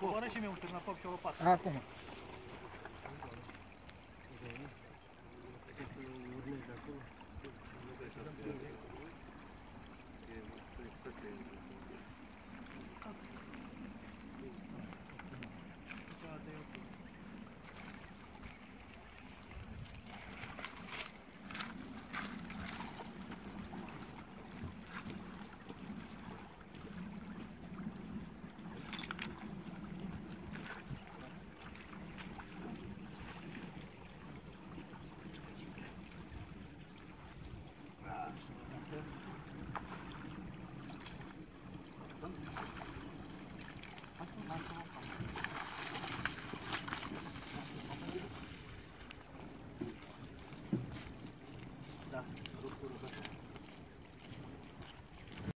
Coboară și mie un târnăcop și o lopată. Acum. i don't know what to do